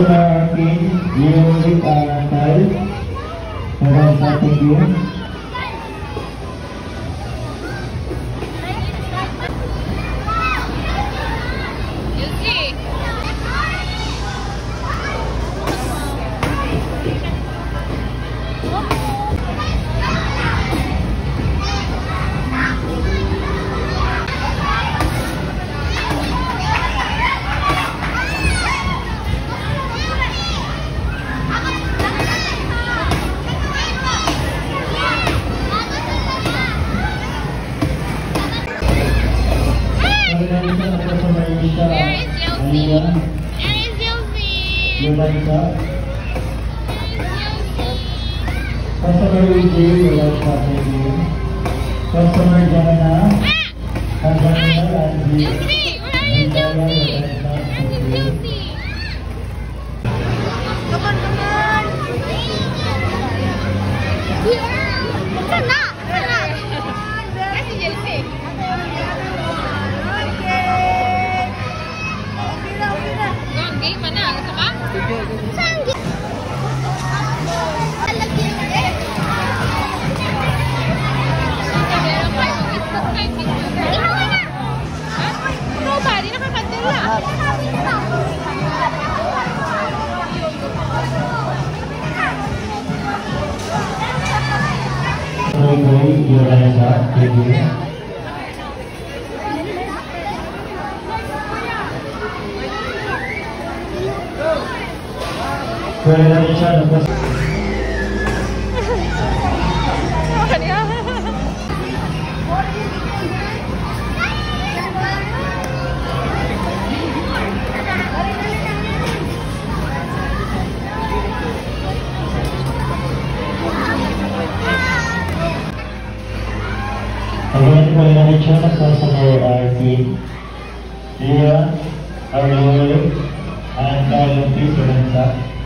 Kita ingin memiliki partai Orang satu dia is Yossi? Aliyah, Where is Yuki? Lubansa. Customer Vijay, Madam Patrick Yun. Customer Jana, Tanzania, Angie. Yuki, where is Yuki? Where is Yuki? maaf Go. Go. RT. Leah, Arloy, and Carlo P. Yoransa. Okay.